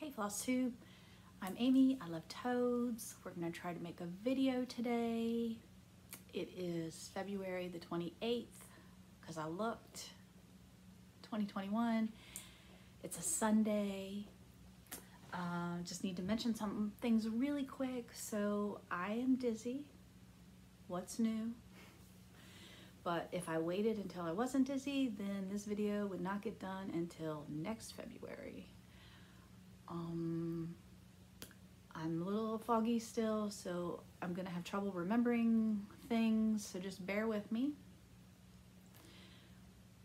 Hey Floss Tube, I'm Amy. I love toads. We're gonna try to make a video today. It is February the 28th because I looked 2021. It's a Sunday. Uh, just need to mention some things really quick. So I am dizzy. What's new? But if I waited until I wasn't dizzy, then this video would not get done until next February. Um, I'm a little foggy still, so I'm gonna have trouble remembering things, so just bear with me.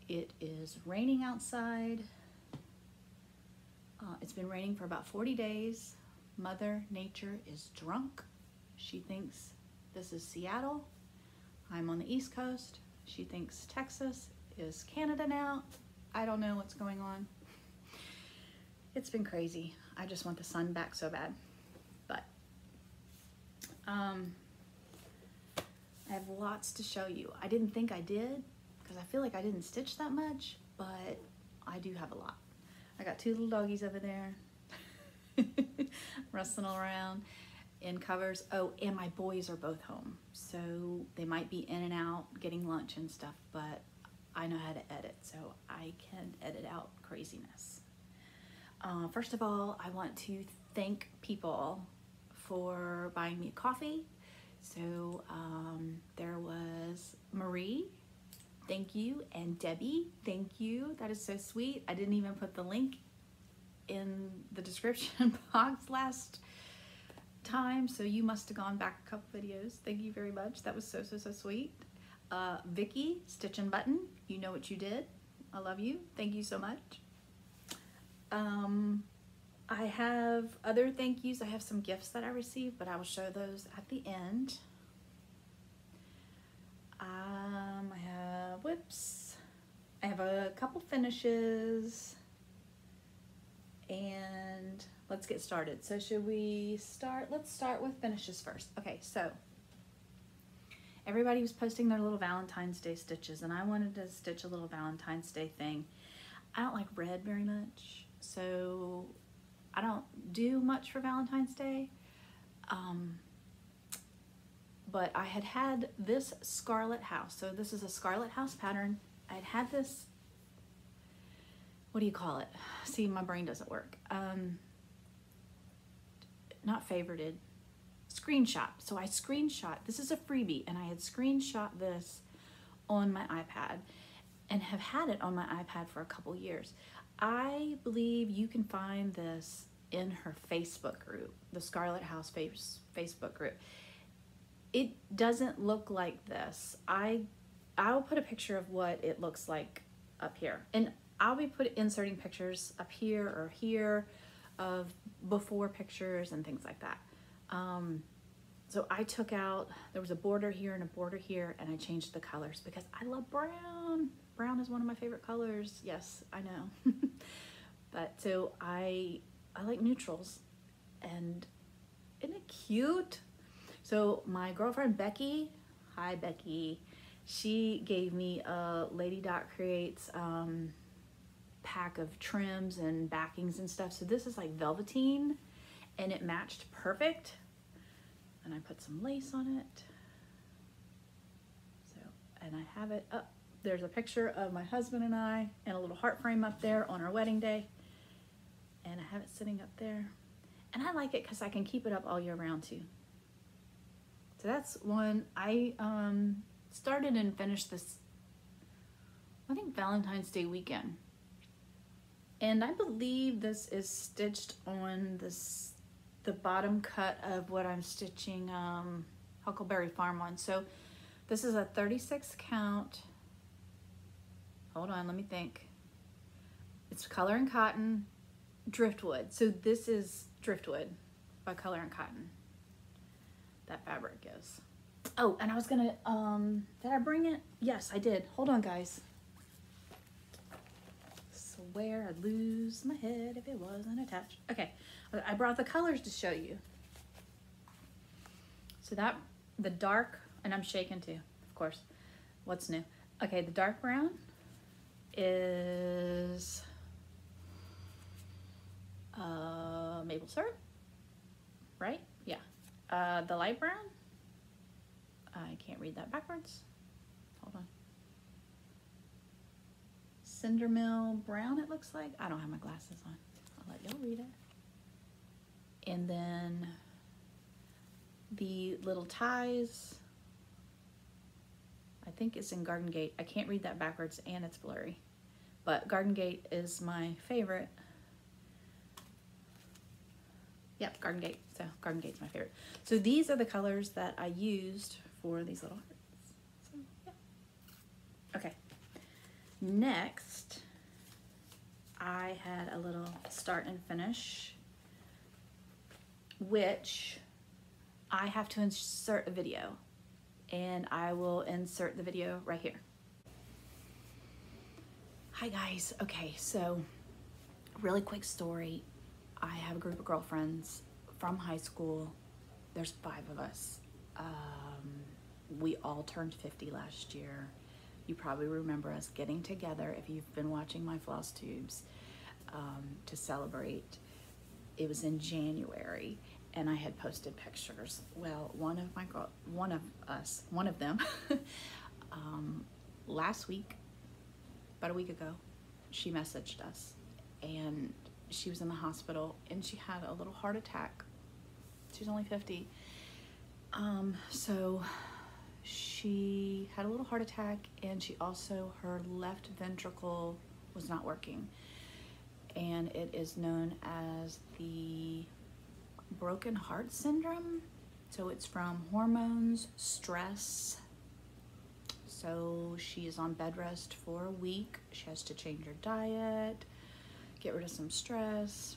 It is raining outside. Uh, it's been raining for about 40 days. Mother Nature is drunk. She thinks this is Seattle. I'm on the East Coast. She thinks Texas is Canada now. I don't know what's going on. It's been crazy. I just want the sun back so bad. But um, I have lots to show you. I didn't think I did because I feel like I didn't stitch that much, but I do have a lot. I got two little doggies over there rustling around in covers. Oh, and my boys are both home. So they might be in and out getting lunch and stuff, but I know how to edit, so I can edit out craziness. Uh, first of all, I want to thank people for buying me coffee. So um, there was Marie, thank you, and Debbie, thank you. That is so sweet. I didn't even put the link in the description box last time, so you must have gone back a couple videos. Thank you very much. That was so, so, so sweet. Uh, Vicky, Stitch and Button, you know what you did. I love you. Thank you so much. Um, I have other thank yous. I have some gifts that I received, but I will show those at the end. Um, I have whips. I have a couple finishes. And let's get started. So should we start? Let's start with finishes first. Okay, so everybody was posting their little Valentine's Day stitches and I wanted to stitch a little Valentine's Day thing. I don't like red very much, so I don't do much for Valentine's Day. Um, but I had had this Scarlett House. So this is a Scarlett House pattern. I'd had this, what do you call it? See, my brain doesn't work. Um, not favorited, screenshot. So I screenshot, this is a freebie, and I had screenshot this on my iPad and have had it on my iPad for a couple years. I believe you can find this in her Facebook group, the Scarlett House face, Facebook group. It doesn't look like this. I I'll put a picture of what it looks like up here. And I'll be put inserting pictures up here or here of before pictures and things like that. Um, so I took out, there was a border here and a border here, and I changed the colors because I love brown. Brown is one of my favorite colors. Yes, I know. but so I, I like neutrals and isn't it cute? So my girlfriend Becky, hi Becky, she gave me a Lady Dot Creates um, pack of trims and backings and stuff. So this is like velveteen and it matched perfect. And I put some lace on it. So, and I have it up. There's a picture of my husband and I and a little heart frame up there on our wedding day. And I have it sitting up there. And I like it because I can keep it up all year round too. So that's one. I um, started and finished this, I think Valentine's Day weekend. And I believe this is stitched on this the bottom cut of what I'm stitching um, Huckleberry Farm on. So this is a 36 count. Hold on, let me think. It's Color and Cotton Driftwood. So this is Driftwood by Color and Cotton. That fabric is. Oh, and I was gonna, um, did I bring it? Yes, I did. Hold on, guys swear I'd lose my head if it wasn't attached. Okay, I brought the colors to show you. So that, the dark, and I'm shaking too, of course. What's new? Okay, the dark brown is uh, maple syrup, right? Yeah. Uh, the light brown. I can't read that backwards. Hold on. Cindermill brown, it looks like. I don't have my glasses on. I'll let y'all read it. And then the little ties. I think it's in Garden Gate. I can't read that backwards and it's blurry. But Garden Gate is my favorite. Yep, Garden Gate. So Garden Gate's my favorite. So these are the colors that I used for these little hearts. So yeah. Okay. Next, I had a little start and finish, which I have to insert a video and I will insert the video right here. Hi guys, okay, so really quick story. I have a group of girlfriends from high school. There's five of us. Um, we all turned 50 last year. You probably remember us getting together if you've been watching my floss tubes um, to celebrate. It was in January and I had posted pictures. Well, one of my girl, one of us, one of them, um, last week, about a week ago, she messaged us, and she was in the hospital, and she had a little heart attack. She's only fifty. Um, so she had a little heart attack, and she also her left ventricle was not working, and it is known as the broken heart syndrome. So it's from hormones, stress. So she is on bed rest for a week. She has to change her diet, get rid of some stress,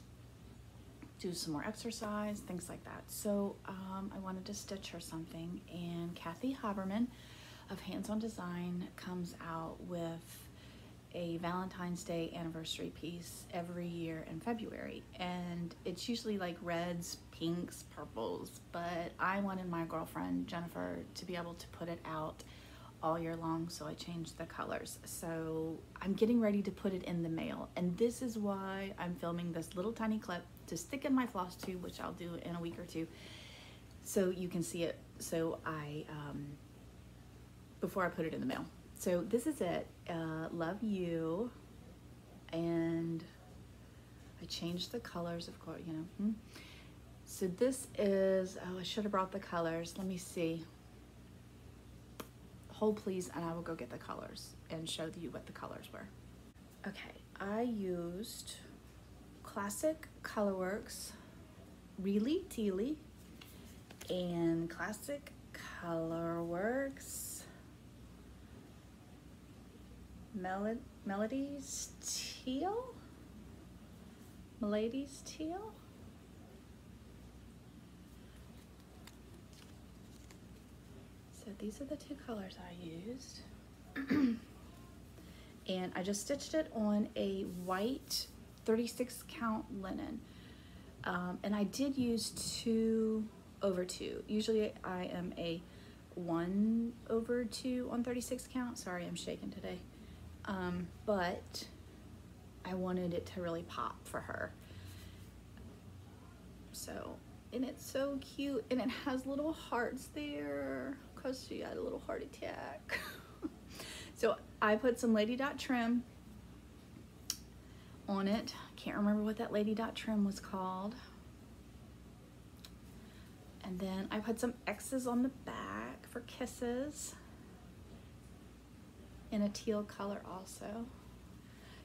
do some more exercise, things like that. So um, I wanted to stitch her something, and Kathy Haberman of Hands On Design comes out with a Valentine's Day anniversary piece every year in February. And it's usually like reds, pinks, purples. But I wanted my girlfriend, Jennifer, to be able to put it out all year long. So I changed the colors. So I'm getting ready to put it in the mail. And this is why I'm filming this little tiny clip to stick in my floss tube, which I'll do in a week or two. So you can see it. So I, um, before I put it in the mail. So this is it. Uh, love you. And I changed the colors, of course, you know. Hmm. So this is, oh, I should have brought the colors. Let me see. Hold please, and I will go get the colors and show you what the colors were. Okay, I used Classic Colorworks Really Tealy and Classic Colorworks Melod Melodies Teal? Milady's Teal? So these are the two colors I used. and I just stitched it on a white 36 count linen. Um, and I did use two over two. Usually I am a one over two on 36 count. Sorry, I'm shaking today. Um, but I wanted it to really pop for her. So, and it's so cute and it has little hearts there because she had a little heart attack. so I put some Lady Dot trim on it. Can't remember what that Lady Dot trim was called. And then I put some X's on the back for kisses in a teal color also.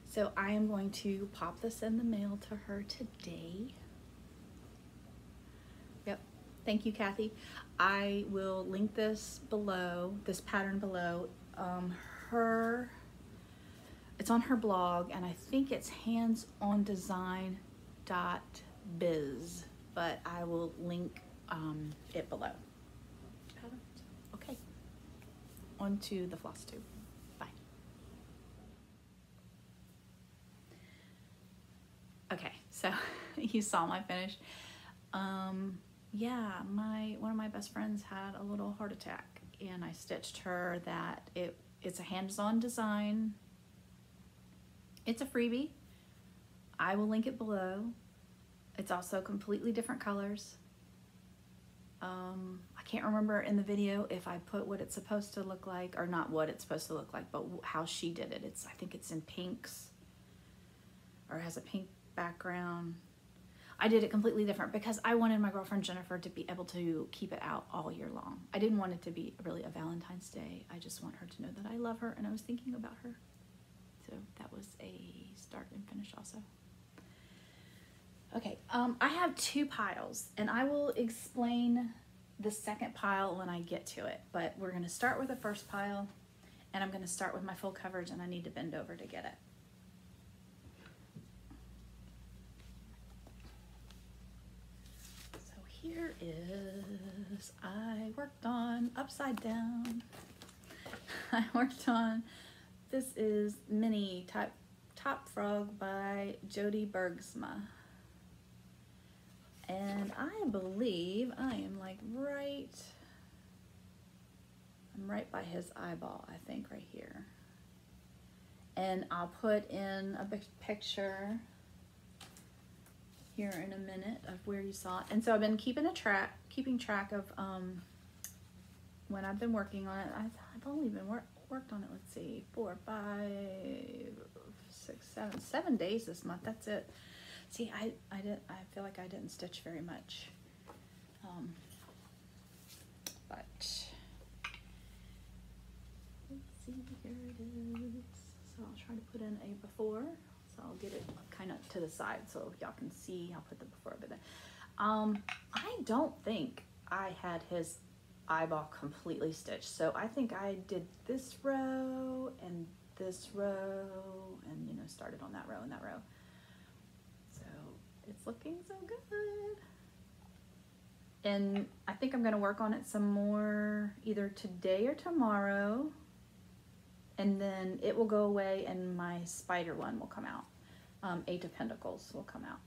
So I am going to pop this in the mail to her today. Yep. Thank you, Kathy. I will link this below, this pattern below. Um, her, it's on her blog, and I think it's handsondesign.biz, but I will link um, it below. Okay, onto the floss tube. Okay, so you saw my finish. Um, yeah, my one of my best friends had a little heart attack, and I stitched her that it it's a hands-on design. It's a freebie. I will link it below. It's also completely different colors. Um, I can't remember in the video if I put what it's supposed to look like, or not what it's supposed to look like, but how she did it. It's I think it's in pinks, or has a pink background. I did it completely different because I wanted my girlfriend Jennifer to be able to keep it out all year long. I didn't want it to be really a Valentine's Day. I just want her to know that I love her and I was thinking about her. So that was a start and finish also. Okay, um, I have two piles and I will explain the second pile when I get to it. But we're gonna start with the first pile and I'm gonna start with my full coverage and I need to bend over to get it. So here is, I worked on Upside Down. I worked on, this is Mini Top, Top Frog by Jody Bergsma. And I believe I am like right, I'm right by his eyeball, I think, right here. And I'll put in a picture here in a minute of where you saw it. And so I've been keeping a track, keeping track of um, when I've been working on it. I've, I've only been wor worked on it, let's see, four, five, six, seven, seven days this month. That's it. See, I, I didn't, I feel like I didn't stitch very much. Um, but, let's see, here it is. So I'll try to put in a before. So I'll get it kind of to the side so y'all can see. I'll put the before, but then, um, I don't think I had his eyeball completely stitched. So I think I did this row and this row and, you know, started on that row and that row. So it's looking so good. And I think I'm going to work on it some more either today or tomorrow. And then it will go away and my spider one will come out. Um, Eight of Pentacles will come out.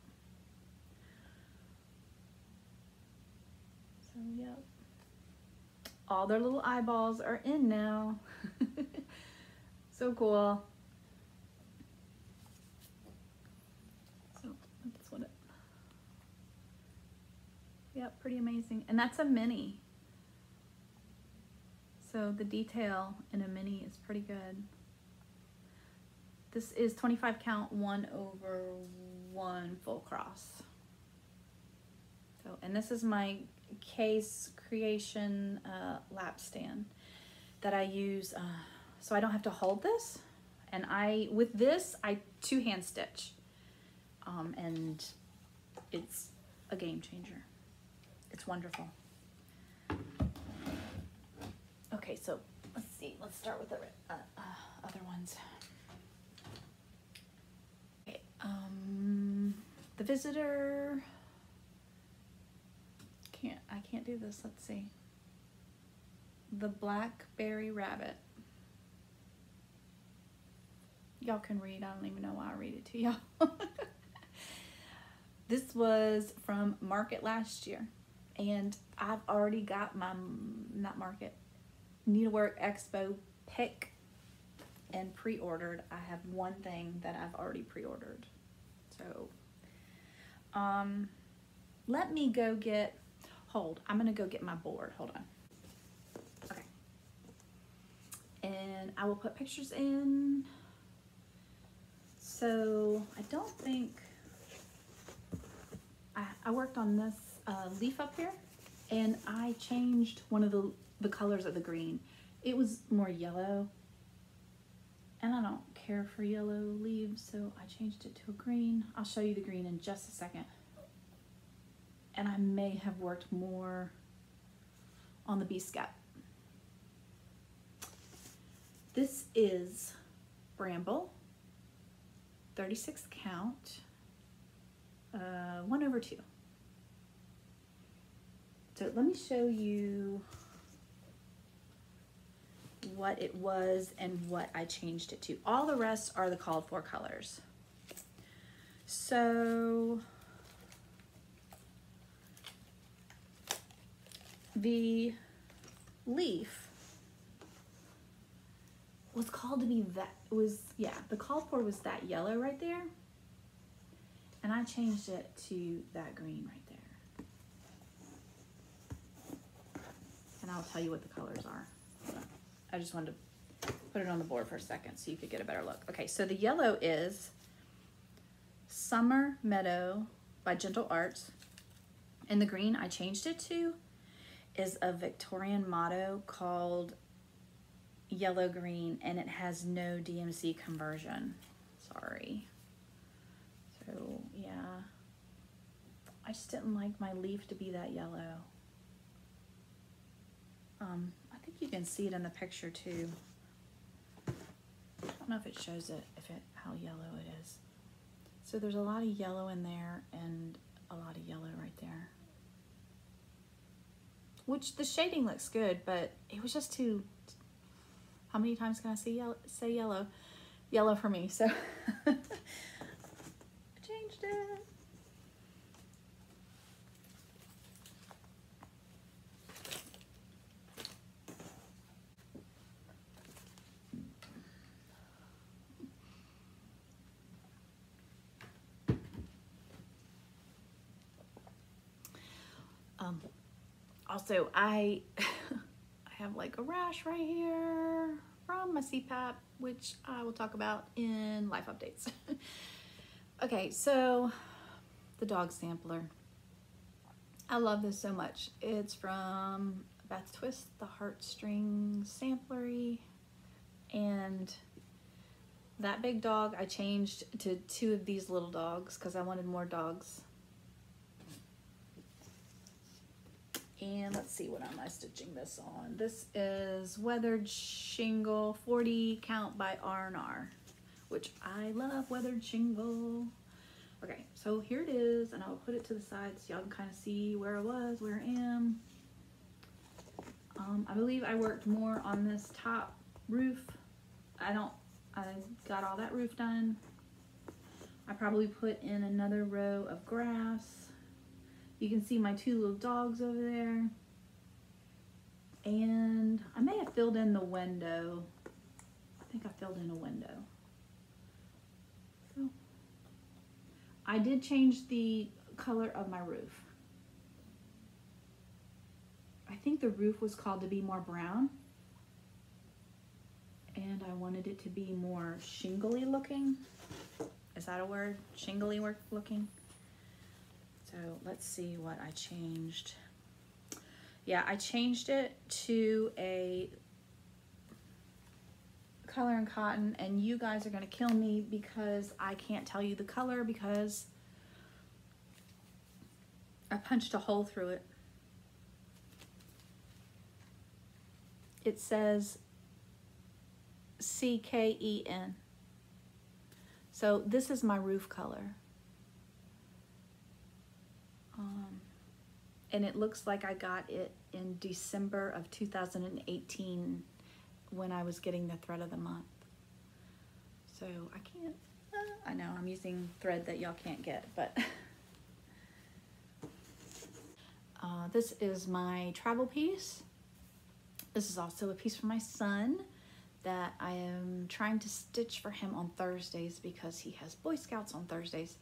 So, yep. All their little eyeballs are in now. so cool. So that's what it. Yep, pretty amazing. And that's a mini. So the detail in a mini is pretty good. This is 25 count, one over one full cross. So, and this is my K's Creation uh, lap stand that I use uh, so I don't have to hold this. And I, with this, I two hand stitch. Um, and it's a game changer. It's wonderful. Okay, so let's see. Let's start with the uh, uh, other ones. Okay, um, the visitor. Can't I can't do this. Let's see. The blackberry rabbit. Y'all can read. I don't even know why I read it to y'all. this was from Market last year, and I've already got my not Market Needlework Expo pick and pre-ordered. I have one thing that I've already pre-ordered. So, um, let me go get, hold, I'm gonna go get my board, hold on. Okay. And I will put pictures in. So, I don't think, I, I worked on this uh, leaf up here and I changed one of the the colors of the green. It was more yellow and I don't care for yellow leaves so I changed it to a green. I'll show you the green in just a second. And I may have worked more on the bee skep. This is Bramble, 36 count, uh, 1 over 2. So let me show you what it was and what I changed it to. All the rest are the called for colors. So the leaf was called to be that was yeah the called for was that yellow right there And I changed it to that green right there. And I'll tell you what the colors are. I just wanted to put it on the board for a second so you could get a better look. Okay, so the yellow is Summer Meadow by Gentle Arts. And the green I changed it to is a Victorian motto called Yellow Green and it has no DMC conversion. Sorry. So, yeah. I just didn't like my leaf to be that yellow. Um, you can see it in the picture too. I don't know if it shows it, if it, how yellow it is. So there's a lot of yellow in there and a lot of yellow right there. Which the shading looks good, but it was just too, how many times can I say yellow, say yellow? Yellow for me, so I changed it. Um, also, I I have like a rash right here from my CPAP, which I will talk about in life updates. okay, so the dog sampler. I love this so much. It's from Beth Twist, the Heartstring Samplery. And that big dog I changed to two of these little dogs because I wanted more dogs. And let's see, what am I stitching this on? This is Weathered Shingle 40 count by R&R, which I love weathered shingle. Okay, so here it is, and I'll put it to the side so y'all can kind of see where I was, where I am. Um, I believe I worked more on this top roof. I don't, I got all that roof done. I probably put in another row of grass. You can see my two little dogs over there. And I may have filled in the window. I think I filled in a window. So I did change the color of my roof. I think the roof was called to be more brown. And I wanted it to be more shingly looking. Is that a word? Shingly looking? So let's see what I changed. Yeah, I changed it to a color and cotton and you guys are to kill me because I can't tell you the color because I punched a hole through it. It says C-K-E-N. So this is my roof color. Um, and it looks like I got it in December of 2018 when I was getting the thread of the month. So I can't, uh, I know I'm using thread that y'all can't get, but uh, this is my travel piece. This is also a piece for my son that I am trying to stitch for him on Thursdays because he has Boy Scouts on Thursdays.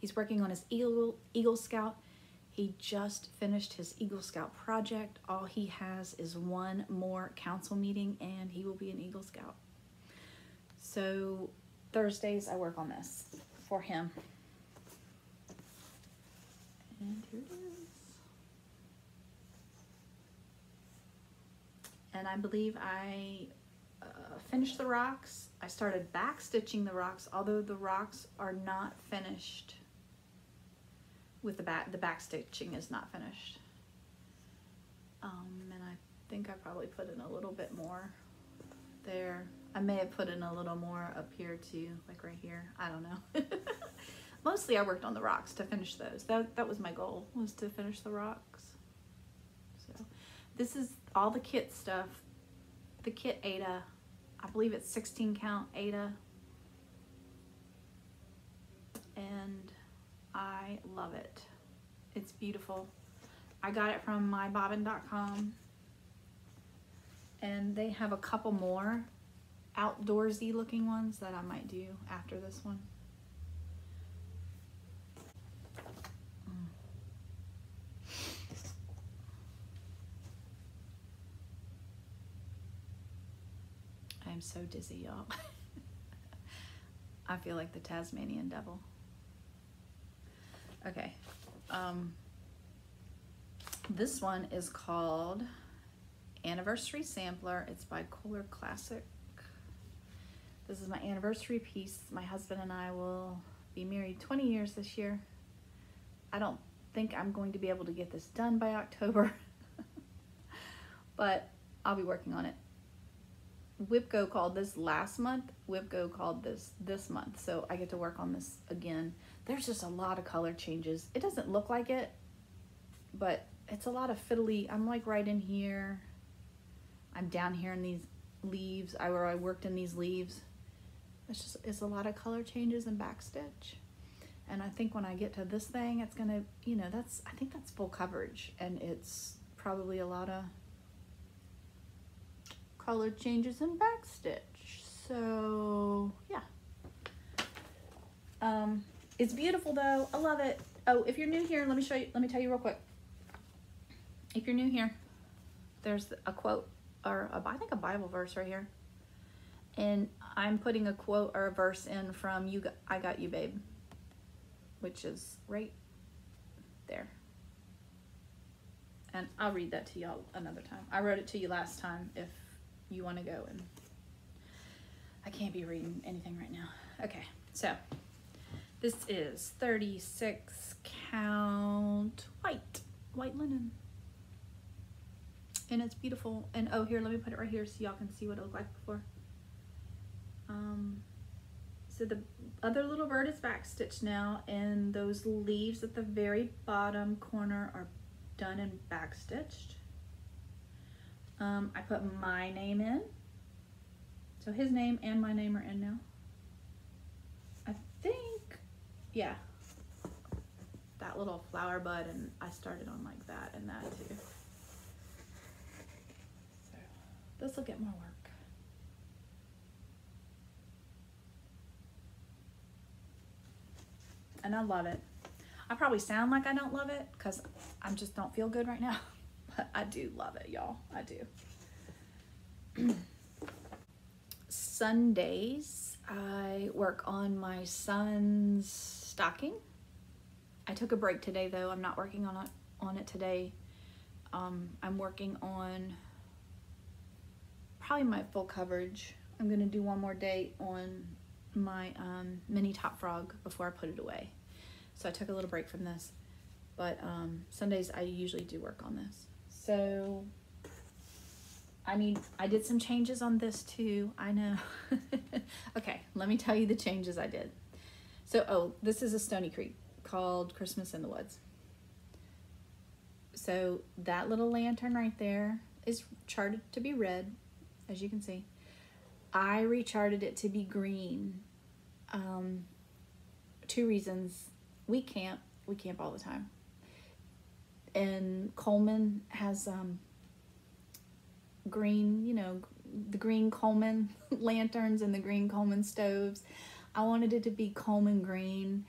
He's working on his Eagle, Eagle Scout he just finished his Eagle Scout project. All he has is one more council meeting and he will be an Eagle Scout. So Thursdays I work on this for him. And here it is. And I believe I uh, finished the rocks. I started back stitching the rocks, although the rocks are not finished with the back, the back stitching is not finished. Um, and I think I probably put in a little bit more there. I may have put in a little more up here too, like right here. I don't know. Mostly I worked on the rocks to finish those. That, that was my goal, was to finish the rocks. So this is all the kit stuff. The kit Aida, I believe it's 16 count Aida. And I love it. It's beautiful. I got it from mybobbin.com and they have a couple more outdoorsy looking ones that I might do after this one. Mm. I'm so dizzy, y'all. I feel like the Tasmanian devil. Okay. Um, this one is called Anniversary Sampler. It's by Kohler Classic. This is my anniversary piece. My husband and I will be married 20 years this year. I don't think I'm going to be able to get this done by October, but I'll be working on it. WIPGO called this last month. WIPGO called this this month. So I get to work on this again. There's just a lot of color changes. It doesn't look like it, but it's a lot of fiddly. I'm like right in here. I'm down here in these leaves. I where I worked in these leaves. It's just it's a lot of color changes and backstitch. And I think when I get to this thing, it's gonna, you know, that's I think that's full coverage, and it's probably a lot of color changes and backstitch. So yeah. Um, it's beautiful though. I love it. Oh, if you're new here, let me show you. Let me tell you real quick. If you're new here, there's a quote or a, I think a Bible verse right here, and I'm putting a quote or a verse in from "You, I Got You, Babe," which is right there. And I'll read that to y'all another time. I wrote it to you last time if you want to go and I can't be reading anything right now. Okay, so this is 36 count white, white linen. And it's beautiful. And oh, here, let me put it right here so y'all can see what it looked like before. Um, so the other little bird is back stitched now and those leaves at the very bottom corner are done and back stitched. Um, I put my name in. So his name and my name are in now. I think, yeah. That little flower bud and I started on like that and that too. So this will get more work. And I love it. I probably sound like I don't love it because I just don't feel good right now. But I do love it, y'all. I do. Sundays, I work on my son's stocking. I took a break today though. I'm not working on it on it today. Um, I'm working on probably my full coverage. I'm gonna do one more day on my um, mini top frog before I put it away. So I took a little break from this, but um, Sundays I usually do work on this. So I need, I did some changes on this too. I know. okay, let me tell you the changes I did. So, oh, this is a Stony Creek called Christmas in the Woods. So that little lantern right there is charted to be red, as you can see. I recharted it to be green. Um, two reasons. We camp. We camp all the time and Coleman has um, green, you know, the green Coleman lanterns and the green Coleman stoves. I wanted it to be Coleman green.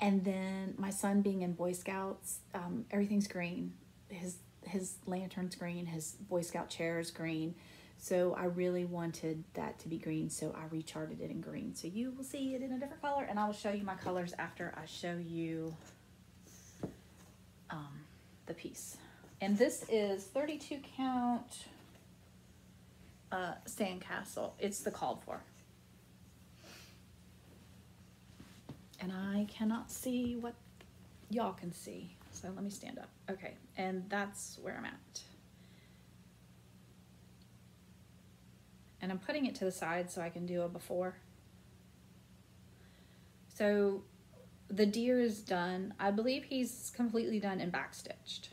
And then my son being in Boy Scouts, um, everything's green. His his lantern's green, his Boy Scout chair is green. So I really wanted that to be green, so I recharted it in green. So you will see it in a different color, and I will show you my colors after I show you um, the piece. And this is 32 count uh, sandcastle. It's the called for. And I cannot see what y'all can see. So let me stand up. Okay, and that's where I'm at. And I'm putting it to the side so I can do a before. So the deer is done. I believe he's completely done and backstitched.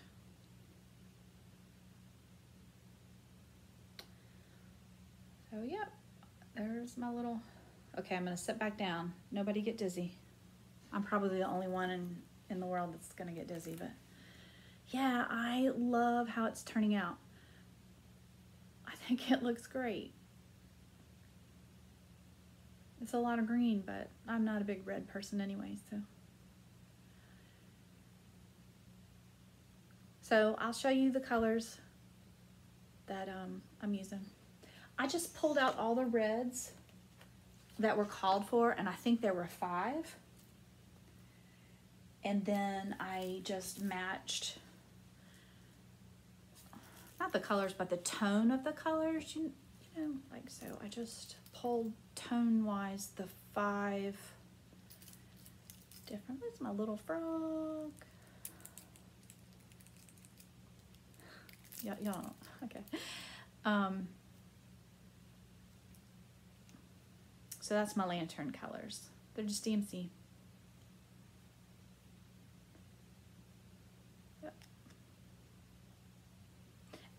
So yep, there's my little, okay, I'm gonna sit back down. Nobody get dizzy. I'm probably the only one in, in the world that's gonna get dizzy, but yeah, I love how it's turning out. I think it looks great. It's a lot of green, but I'm not a big red person anyway, so. So I'll show you the colors that um, I'm using. I just pulled out all the reds that were called for, and I think there were five. And then I just matched, not the colors, but the tone of the colors, you, you know, like so. I just pulled tone-wise the five different, where's my little frog? Yeah, okay. Um, So that's my lantern colors. They're just DMC.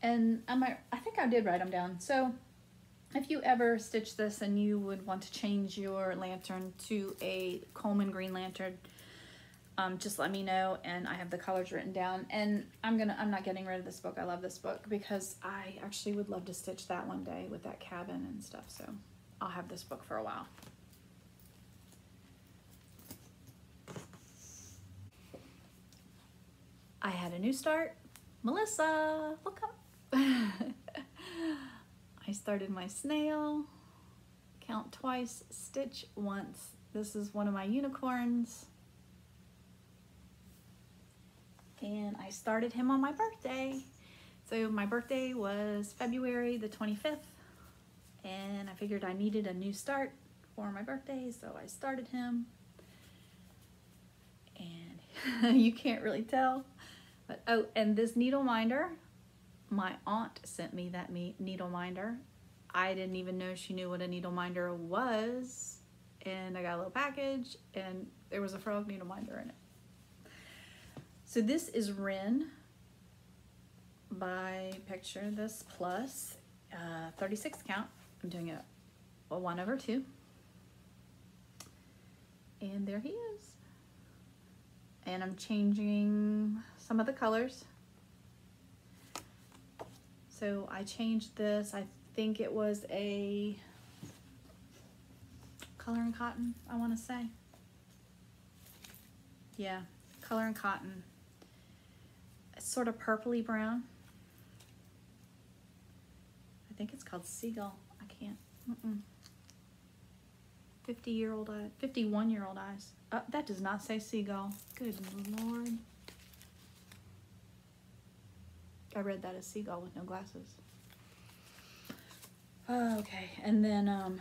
And I might, I think I did write them down. So if you ever stitch this and you would want to change your lantern to a Coleman green lantern, um, just let me know and I have the colors written down and I'm gonna I'm not getting rid of this book I love this book because I actually would love to stitch that one day with that cabin and stuff so I'll have this book for a while. I had a new start. Melissa, look up. I started my snail, count twice, stitch once. This is one of my unicorns. And I started him on my birthday. So my birthday was February the 25th and I figured I needed a new start for my birthday, so I started him. And you can't really tell, but oh, and this needle minder, my aunt sent me that needle minder. I didn't even know she knew what a needle minder was, and I got a little package, and there was a frog needle minder in it. So this is Ren by Picture This Plus, uh, 36 count. I'm doing a, a one over two. And there he is. And I'm changing some of the colors. So I changed this, I think it was a color and cotton, I wanna say. Yeah, color and cotton. It's sort of purpley brown. I think it's called Seagull. I can't. 50 year old eyes, 51 year old eyes. Uh, that does not say seagull. Good lord. I read that as seagull with no glasses. Okay, and then um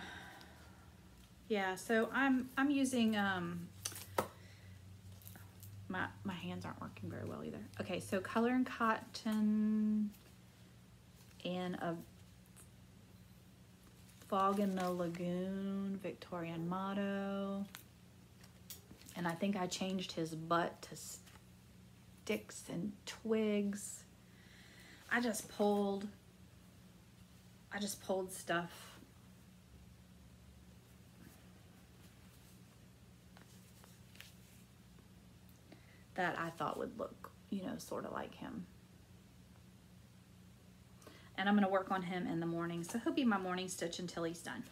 yeah, so I'm I'm using um my my hands aren't working very well either. Okay, so color and cotton and a Fog in the Lagoon, Victorian motto. And I think I changed his butt to sticks and twigs. I just pulled, I just pulled stuff that I thought would look, you know, sort of like him and I'm going to work on him in the morning. So he'll be my morning stitch until he's done.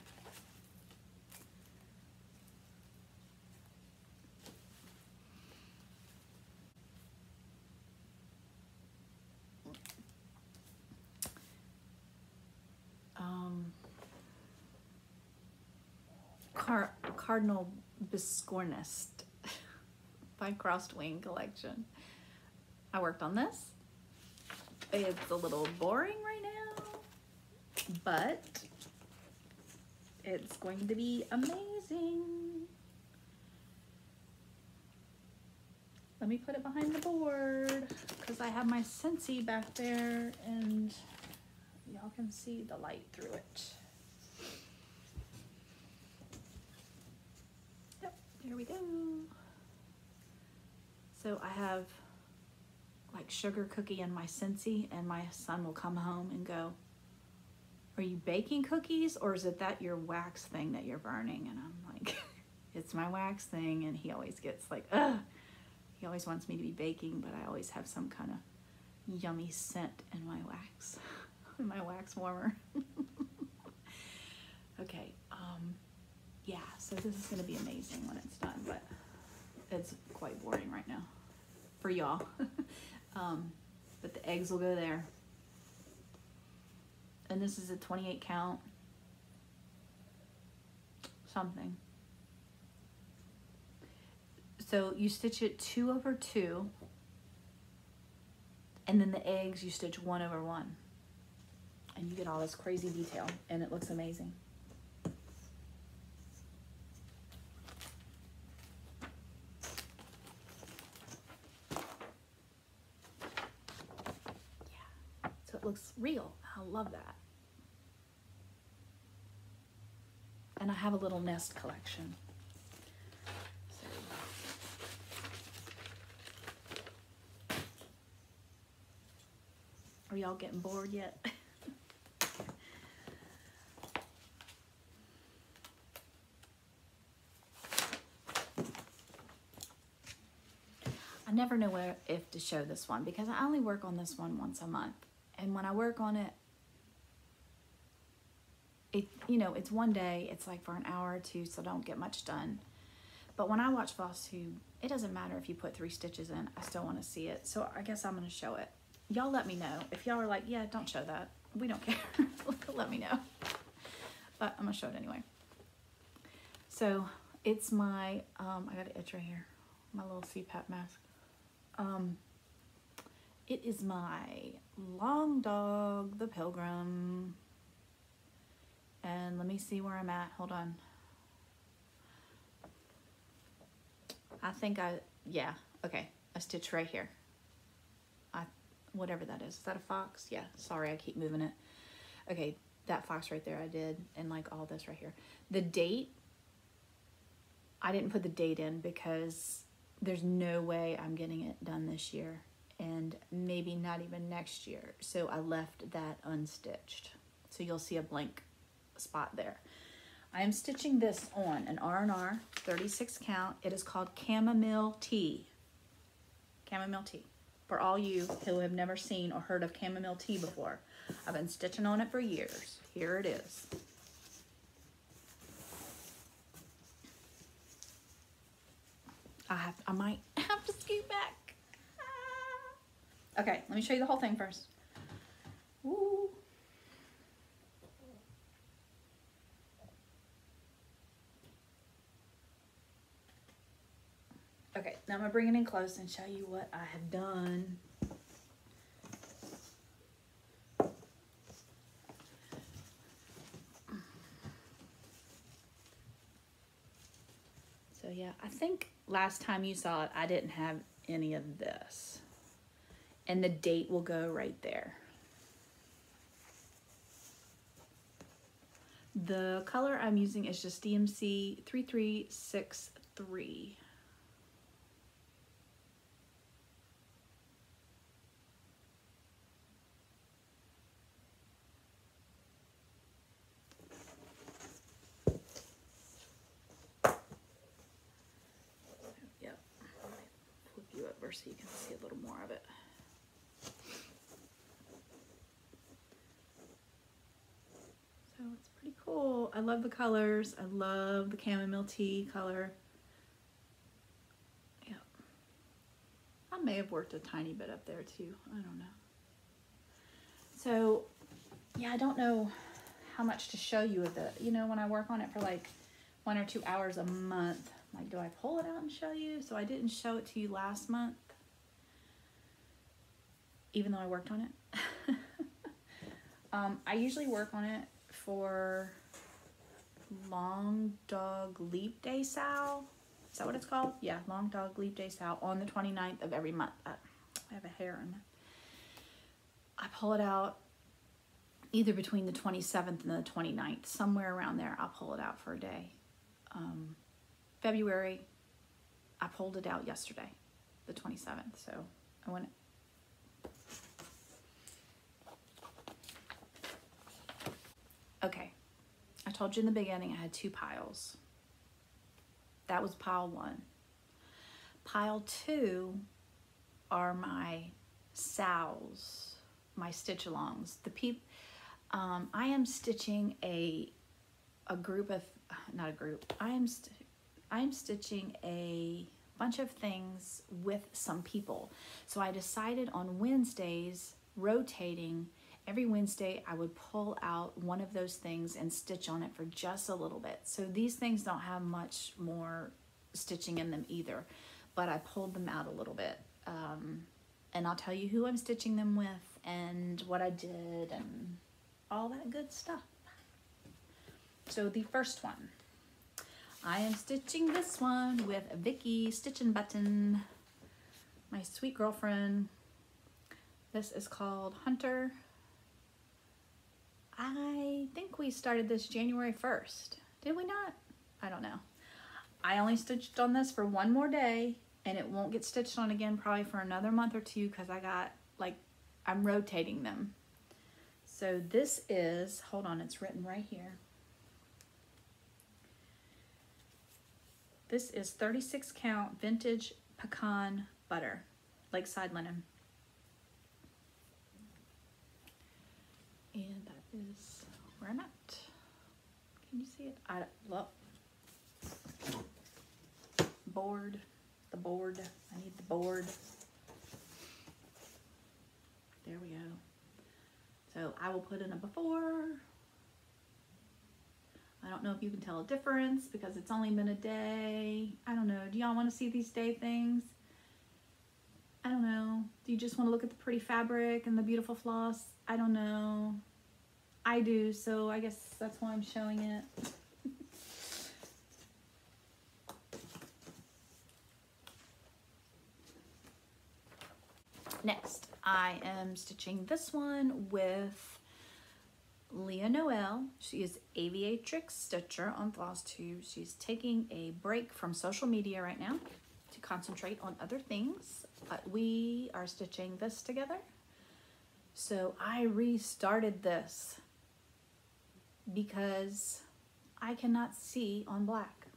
Um, Car Cardinal Biscornist by Crossed Wing Collection. I worked on this. It's a little boring right now, but it's going to be amazing. Let me put it behind the board because I have my Scentsy back there and y'all can see the light through it. Yep, here we go. So I have like sugar cookie and my Scentsy and my son will come home and go, are you baking cookies or is it that your wax thing that you're burning? And I'm like, it's my wax thing. And he always gets like, ugh. He always wants me to be baking, but I always have some kind of yummy scent in my wax, in my wax warmer. okay, um, yeah, so this is gonna be amazing when it's done, but it's quite boring right now for y'all. um, but the eggs will go there and this is a 28 count something. So you stitch it two over two, and then the eggs you stitch one over one. And you get all this crazy detail, and it looks amazing. Looks real. I love that. And I have a little nest collection. Are y'all getting bored yet? I never know where if to show this one because I only work on this one once a month. And when I work on it, it you know, it's one day, it's like for an hour or two, so don't get much done. But when I watch Floss Tube, it doesn't matter if you put three stitches in, I still want to see it. So I guess I'm gonna show it. Y'all let me know. If y'all are like, yeah, don't show that. We don't care. let me know. But I'm gonna show it anyway. So it's my, um, I got an itch right here. My little CPAP mask. Um, it is my long dog, the pilgrim. And let me see where I'm at. Hold on. I think I, yeah, okay. A stitch right here. I, whatever that is. Is that a fox? Yeah, sorry, I keep moving it. Okay, that fox right there I did, and like all this right here. The date, I didn't put the date in because there's no way I'm getting it done this year and maybe not even next year. So I left that unstitched. So you'll see a blank spot there. I am stitching this on an R&R 36 count. It is called Chamomile Tea. Chamomile Tea. For all you who have never seen or heard of chamomile tea before, I've been stitching on it for years. Here it is. I have, I might have to scoot back. Okay, let me show you the whole thing first. Ooh. Okay, now I'm gonna bring it in close and show you what I have done. So yeah, I think last time you saw it, I didn't have any of this. And the date will go right there. The color I'm using is just DMC 3363. Yep. Flip you over so you can see a little more of it. So it's pretty cool. I love the colors. I love the chamomile tea color. Yep. I may have worked a tiny bit up there too. I don't know. So yeah, I don't know how much to show you of the, you know, when I work on it for like one or two hours a month, like, do I pull it out and show you? So I didn't show it to you last month, even though I worked on it. um, I usually work on it for Long Dog Leap Day SAL. Is that what it's called? Yeah, Long Dog Leap Day SAL on the 29th of every month. Uh, I have a hair in. I pull it out either between the 27th and the 29th, somewhere around there, I'll pull it out for a day. Um, February, I pulled it out yesterday, the 27th, so I went. Okay, I told you in the beginning I had two piles. That was pile one. Pile two are my sows, my stitch alongs. The peep, um, I am stitching a a group of not a group. I am I am stitching a bunch of things with some people. So I decided on Wednesdays rotating every Wednesday I would pull out one of those things and stitch on it for just a little bit. So these things don't have much more stitching in them either, but I pulled them out a little bit. Um, and I'll tell you who I'm stitching them with and what I did and all that good stuff. So the first one, I am stitching this one with Vicky Stitch and Button, my sweet girlfriend. This is called Hunter. I think we started this January 1st. Did we not? I don't know. I only stitched on this for one more day and it won't get stitched on again probably for another month or two because I got like I'm rotating them. So this is, hold on, it's written right here. This is 36 count vintage pecan butter, Lakeside linen. And is where I'm at. Can you see it? I look. Board, the board. I need the board. There we go. So I will put in a before. I don't know if you can tell a difference because it's only been a day. I don't know. Do y'all want to see these day things? I don't know. Do you just want to look at the pretty fabric and the beautiful floss? I don't know. I do, so I guess that's why I'm showing it. Next, I am stitching this one with Leah Noel. She is Aviatrix Stitcher on FlossTube. She's taking a break from social media right now to concentrate on other things. But we are stitching this together. So I restarted this because I cannot see on black.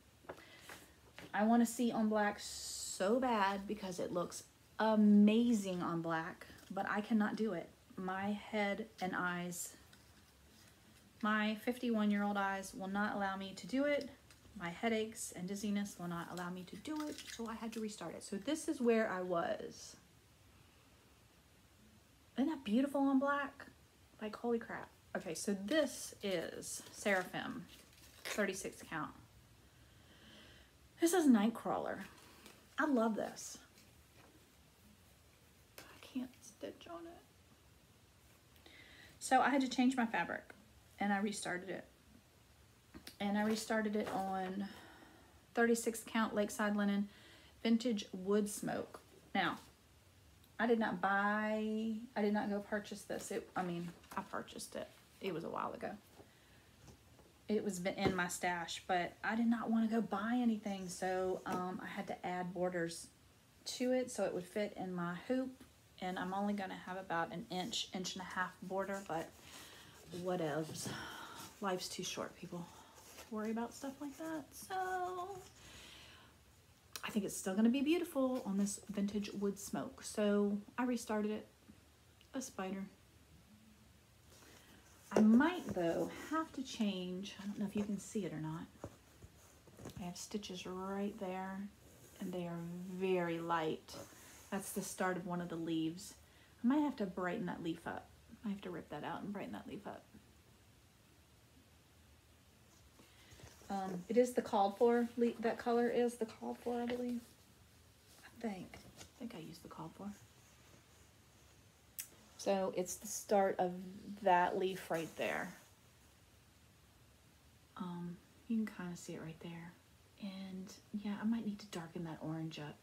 I want to see on black so bad because it looks amazing on black, but I cannot do it. My head and eyes, my 51 year old eyes will not allow me to do it. My headaches and dizziness will not allow me to do it, so I had to restart it. So this is where I was. Isn't that beautiful on black? Like, holy crap. Okay, so this is Seraphim, 36 count. This is Nightcrawler. I love this I can't stitch on it. So I had to change my fabric and I restarted it. And I restarted it on 36 count Lakeside Linen Vintage Wood Smoke. Now, I did not buy, I did not go purchase this. It, I mean, I purchased it. It was a while ago. It was in my stash, but I did not want to go buy anything. So um, I had to add borders to it so it would fit in my hoop and I'm only going to have about an inch, inch and a half border, but whatevs. Life's too short, people, to worry about stuff like that. So I think it's still going to be beautiful on this vintage wood smoke. So I restarted it. A spider. I might, though, have to change. I don't know if you can see it or not. I have stitches right there, and they are very light. That's the start of one of the leaves. I might have to brighten that leaf up. I have to rip that out and brighten that leaf up. Um, it is the called for, that color is the called for, I believe. I think. I think I used the called for. So it's the start of that leaf right there. Um, you can kind of see it right there. And yeah, I might need to darken that orange up.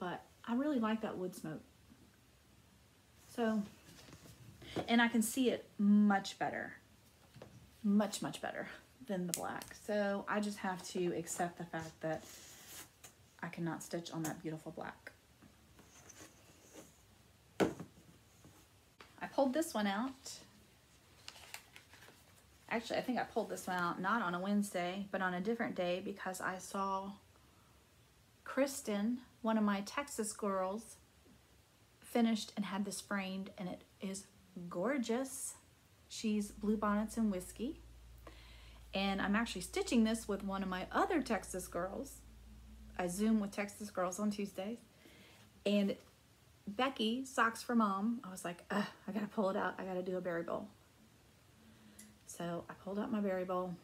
but I really like that wood smoke. So, and I can see it much better, much, much better than the black. So I just have to accept the fact that I cannot stitch on that beautiful black. I pulled this one out. Actually, I think I pulled this one out not on a Wednesday, but on a different day because I saw Kristen one of my Texas girls finished and had this framed and it is gorgeous. She's Blue Bonnets and Whiskey. And I'm actually stitching this with one of my other Texas girls. I Zoom with Texas girls on Tuesdays. And Becky, Socks for Mom, I was like, I gotta pull it out. I gotta do a berry bowl. So I pulled out my berry bowl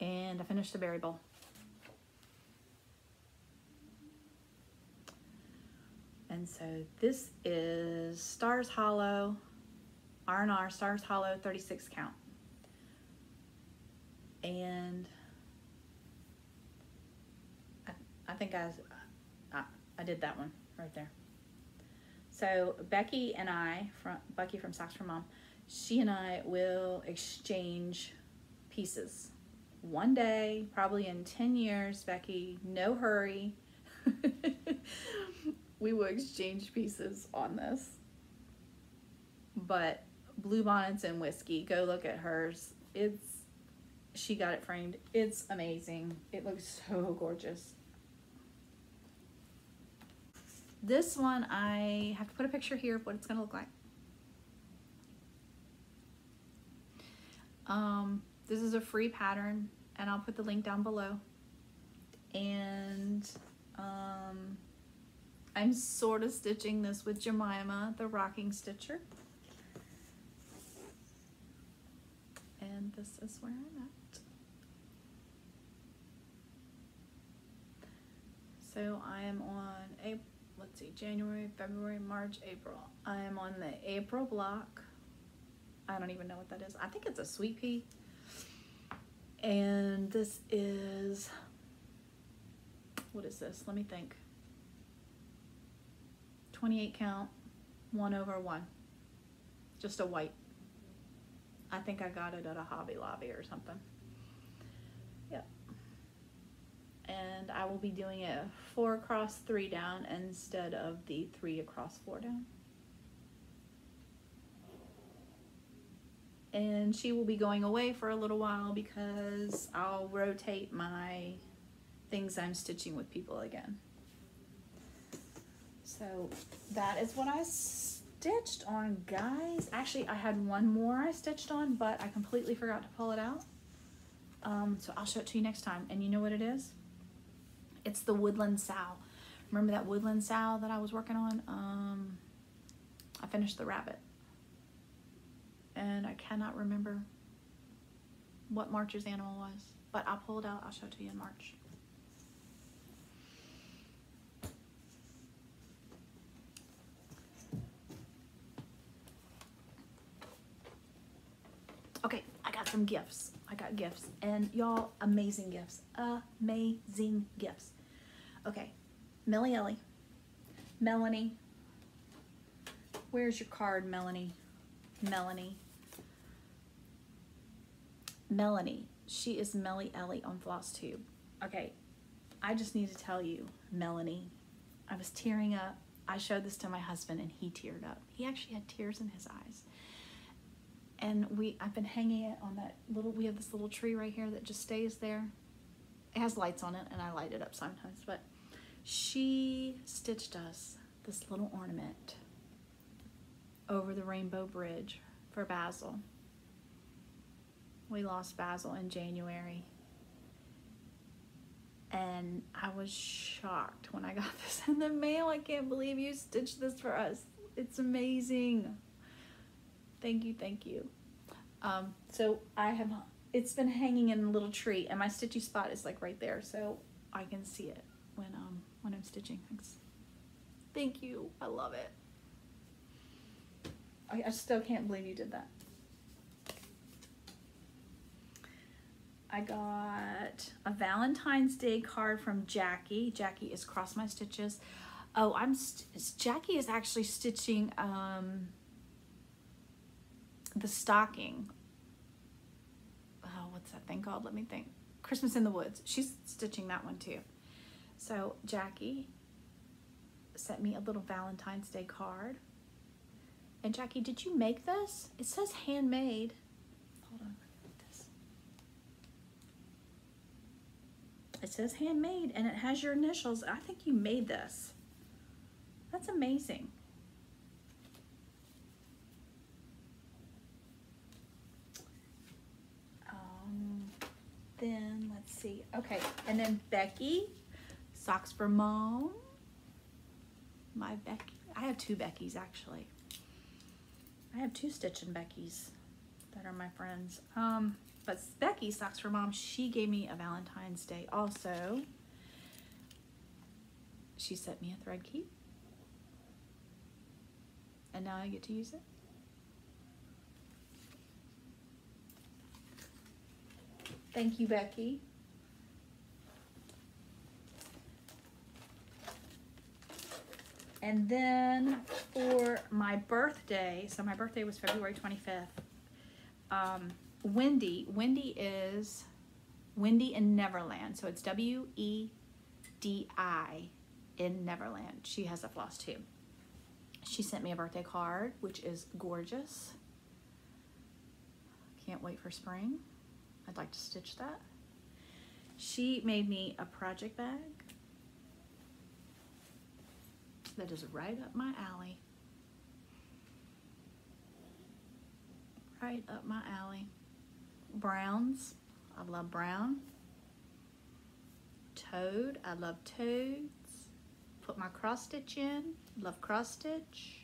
and I finished the berry bowl. And so this is Stars Hollow, R&R Stars Hollow 36 count. And I, I think I, I, I did that one right there. So Becky and I, from Becky from Socks for Mom, she and I will exchange pieces. One day, probably in 10 years, Becky, no hurry. we will exchange pieces on this. But Blue Bonnets and Whiskey, go look at hers. It's she got it framed. It's amazing. It looks so gorgeous. This one, I have to put a picture here of what it's going to look like. Um, this is a free pattern, and I'll put the link down below. And um, I'm sort of stitching this with Jemima, the rocking stitcher. And this is where I'm at. So I am on a let's see, January, February, March, April. I am on the April block. I don't even know what that is. I think it's a sweet pea. And this is, what is this? Let me think. 28 count, one over one. Just a white. I think I got it at a Hobby Lobby or something. Yep. And I will be doing a four across three down instead of the three across four down. And she will be going away for a little while because I'll rotate my things I'm stitching with people again. So that is what I stitched on, guys. Actually, I had one more I stitched on, but I completely forgot to pull it out. Um, so I'll show it to you next time. And you know what it is? It's the Woodland Sow. Remember that Woodland Sow that I was working on? Um, I finished the rabbit. And I cannot remember what March's animal was. But I'll pull it out. I'll show it to you in March. Okay, I got some gifts. I got gifts. And y'all, amazing gifts. Amazing gifts. Okay, Millie Ellie. Melanie. Where's your card, Melanie? Melanie. Melanie. She is Melly Ellie on FlossTube. Okay, I just need to tell you, Melanie, I was tearing up. I showed this to my husband and he teared up. He actually had tears in his eyes and we I've been hanging it on that little we have this little tree right here that just stays there. It has lights on it and I light it up sometimes but she stitched us this little ornament over the rainbow bridge for Basil. We lost Basil in January. And I was shocked when I got this in the mail. I can't believe you stitched this for us. It's amazing Thank you, thank you. Um, so I have, it's been hanging in a little tree and my stitchy spot is like right there. So I can see it when, um, when I'm stitching. Thanks. Thank you. I love it. I, I still can't believe you did that. I got a Valentine's Day card from Jackie. Jackie is Cross My Stitches. Oh, I'm, Jackie is actually stitching, um, the stocking. Oh, what's that thing called? Let me think. Christmas in the Woods. She's stitching that one too. So Jackie sent me a little Valentine's Day card. And Jackie, did you make this? It says handmade. Hold on. This. It says handmade and it has your initials. I think you made this. That's amazing. then let's see. Okay, and then Becky, socks for mom. my Becky. I have two Becky's actually. I have two Stitch and Becky's that are my friends. Um, but Becky Socks for Mom, she gave me a Valentine's Day also. She sent me a thread key. And now I get to use it. Thank you, Becky. And then for my birthday, so my birthday was February 25th. Um, Wendy, Wendy is Wendy in Neverland. So it's W E D I in Neverland. She has a FlossTube. She sent me a birthday card, which is gorgeous. Can't wait for spring. I'd like to stitch that. She made me a project bag that is right up my alley. Right up my alley. Browns, I love brown. Toad, I love toads. Put my cross stitch in, love cross stitch.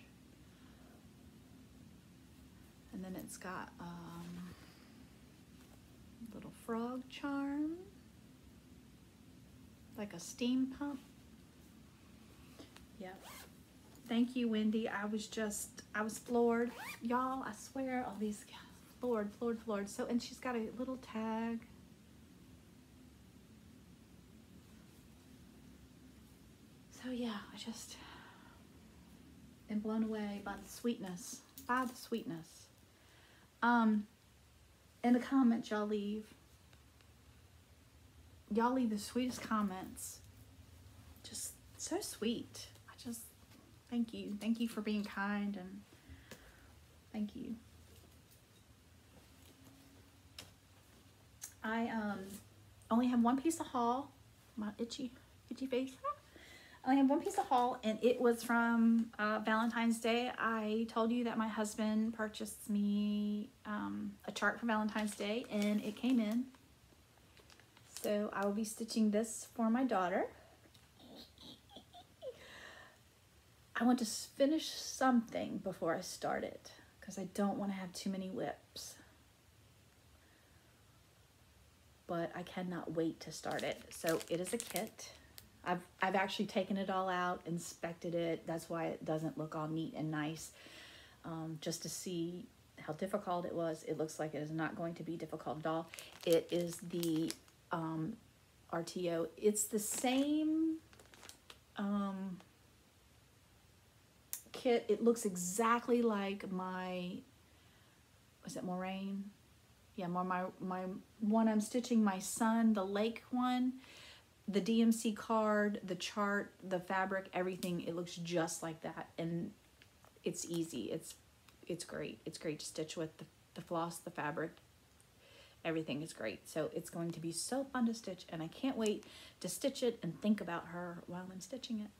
And then it's got um, little frog charm, like a steam pump. Yep. Thank you, Wendy. I was just, I was floored. Y'all, I swear, all these, floored, floored, floored. So, and she's got a little tag. So yeah, I just am blown away by the sweetness, by the sweetness. Um, in the comments y'all leave, y'all leave the sweetest comments. Just so sweet. Thank you. Thank you for being kind and thank you. I um only have one piece of haul. My itchy itchy face. I only have one piece of haul and it was from uh, Valentine's Day. I told you that my husband purchased me um, a chart for Valentine's Day and it came in. So I will be stitching this for my daughter. I want to finish something before I start it because I don't want to have too many WIPs. But I cannot wait to start it. So it is a kit. I've, I've actually taken it all out, inspected it. That's why it doesn't look all neat and nice. Um, just to see how difficult it was. It looks like it is not going to be difficult at all. It is the um, RTO. It's the same um, kit. It looks exactly like my, was it Moraine? Yeah, more my, my one I'm stitching my son, the lake one the DMC card, the chart, the fabric, everything, it looks just like that. And it's easy. It's it's great. It's great to stitch with the, the floss, the fabric, everything is great. So it's going to be so fun to stitch and I can't wait to stitch it and think about her while I'm stitching it.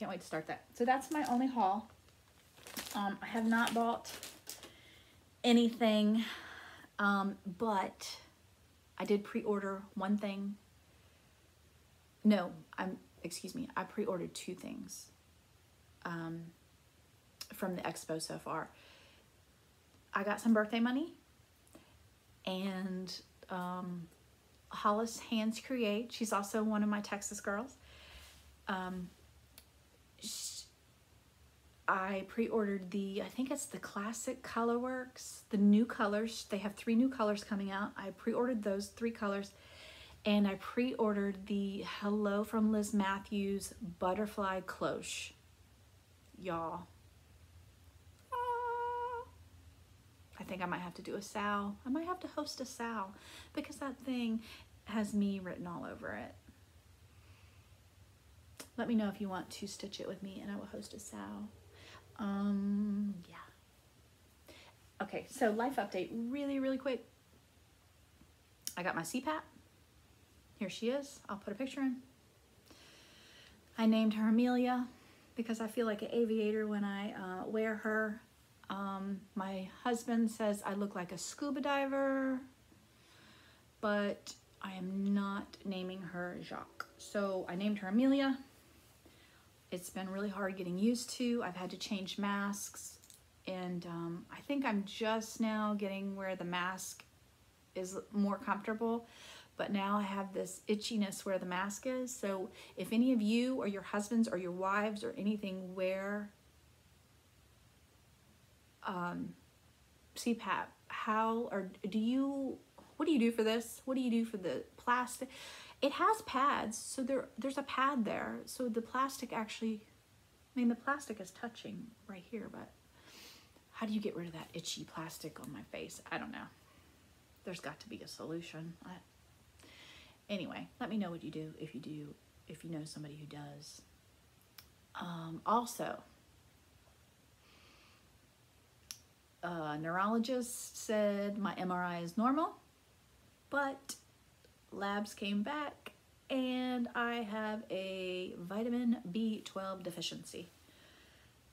Can't wait to start that. So that's my only haul. Um, I have not bought anything, um, but I did pre-order one thing. No, I'm, excuse me, I pre-ordered two things um, from the expo so far. I got some birthday money and um, Hollis Hands Create. She's also one of my Texas girls. Um, I pre-ordered the, I think it's the Classic Colorworks, the new colors. They have three new colors coming out. I pre-ordered those three colors and I pre-ordered the Hello from Liz Mathews Butterfly Cloche. Y'all. Ah. I think I might have to do a SAL. I might have to host a SAL because that thing has me written all over it. Let me know if you want to stitch it with me and I will host a SAL. Um, yeah. Okay, so life update, really, really quick. I got my CPAP. Here she is. I'll put a picture in. I named her Amelia because I feel like an aviator when I uh, wear her. Um, my husband says I look like a scuba diver, but I am not naming her Jacques. So I named her Amelia. It's been really hard getting used to. I've had to change masks, and um, I think I'm just now getting where the mask is more comfortable. But now I have this itchiness where the mask is. So if any of you or your husbands or your wives or anything wear um, CPAP, how or do you? What do you do for this? What do you do for the plastic? It has pads, so there there's a pad there. So the plastic actually, I mean, the plastic is touching right here, but how do you get rid of that itchy plastic on my face? I don't know. There's got to be a solution. I, anyway, let me know what you do if you do, if you know somebody who does. Um, also, a neurologist said my MRI is normal, but labs came back and I have a vitamin B12 deficiency.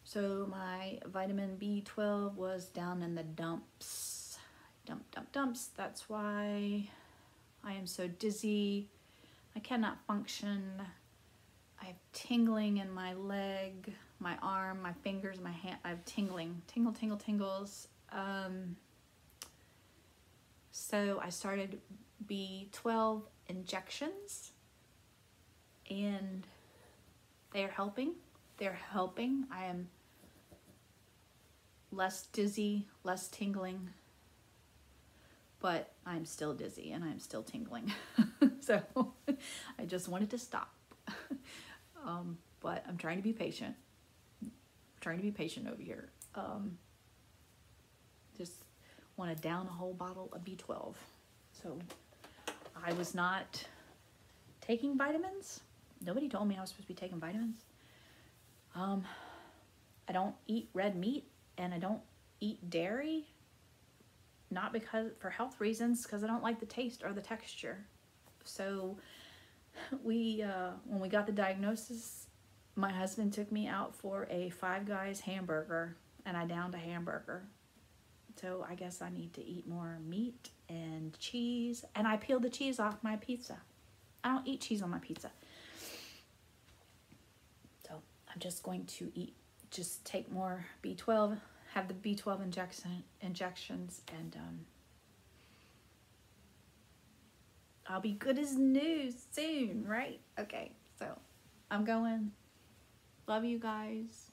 So my vitamin B12 was down in the dumps. Dump, dump, dumps. That's why I am so dizzy. I cannot function. I have tingling in my leg, my arm, my fingers, my hand. I have tingling, tingle, tingle, tingles. Um, so I started B12 injections and they are helping. They're helping. I am less dizzy, less tingling, but I'm still dizzy and I'm still tingling. so I just wanted to stop. um, but I'm trying to be patient. I'm trying to be patient over here. Um, just want to down a whole bottle of B12. So I was not taking vitamins. Nobody told me I was supposed to be taking vitamins. Um, I don't eat red meat and I don't eat dairy. Not because for health reasons, because I don't like the taste or the texture. So we, uh, when we got the diagnosis, my husband took me out for a Five Guys hamburger, and I downed a hamburger. So I guess I need to eat more meat and cheese. And I peeled the cheese off my pizza. I don't eat cheese on my pizza. So I'm just going to eat, just take more B12, have the B12 injection injections, and um, I'll be good as new soon, right? Okay, so I'm going. Love you guys.